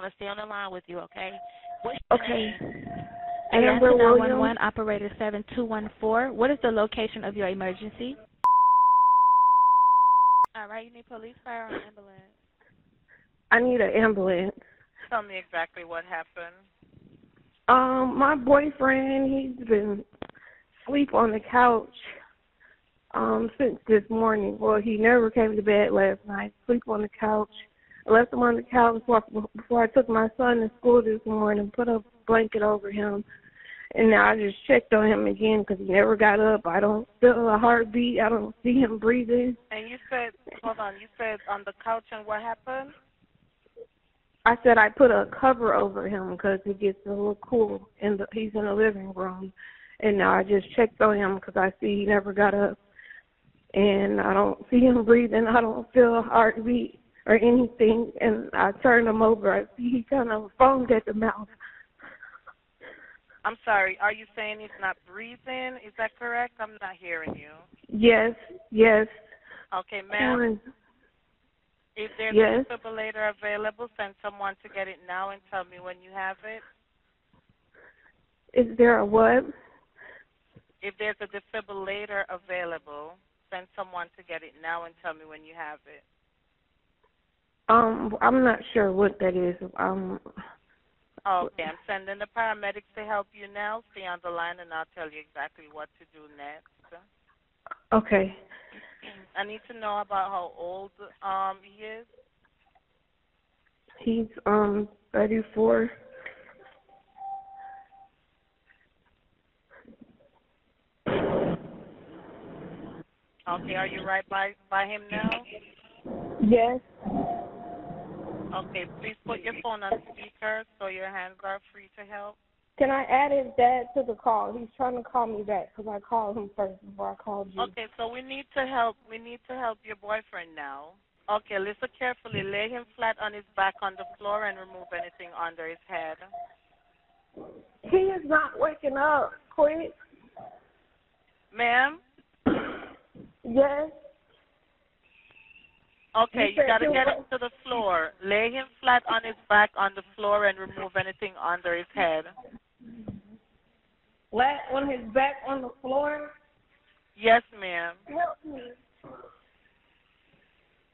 going to stay on the line with you, okay? What's your okay. Name? Amber Williams. operator 7214. What is the location of your emergency? All right, you need police, fire, or ambulance? I need an ambulance. Tell me exactly what happened. Um, my boyfriend, he's been sleep on the couch um since this morning. Well, he never came to bed last night. Sleep on the couch. Left him on the couch before, before I took my son to school this morning. And put a blanket over him, and now I just checked on him again because he never got up. I don't feel a heartbeat. I don't see him breathing. And you said, hold on, you said on the couch, and what happened? I said I put a cover over him because it gets a little cool, and he's in the living room. And now I just checked on him because I see he never got up, and I don't see him breathing. I don't feel a heartbeat or anything. And I turned him over. I see he kind of foamed at the mouth. I'm sorry. Are you saying he's not breathing? Is that correct? I'm not hearing you. Yes. Yes. Okay, ma'am. If there's yes. a defibrillator available, send someone to get it now and tell me when you have it. Is there a what? If there's a defibrillator available, send someone to get it now and tell me when you have it. Um, I'm not sure what that is. Um. Okay, I'm sending the paramedics to help you now. Stay on the line, and I'll tell you exactly what to do next. Okay. I need to know about how old um he is. He's um 34. Okay, are you right by by him now? Yes. Okay, please put your phone on speaker so your hands are free to help. Can I add his dad to the call? He's trying to call me back because I called him first before I called you. Okay, so we need to help. We need to help your boyfriend now. Okay, listen carefully. Lay him flat on his back on the floor and remove anything under his head. He is not waking up. Quick. Ma'am? Yes. Okay, you, you got to get him to the floor. Lay him flat on his back on the floor and remove anything under his head. Flat on his back on the floor? Yes, ma'am. Help me.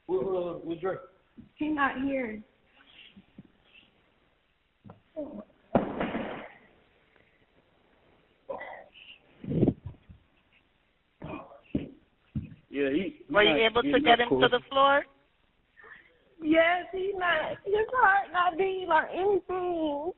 What, what, Drake? He's not here. Oh. Yeah, he. Were you able to get him to the floor? Yes, he's not. His heart not beating or anything.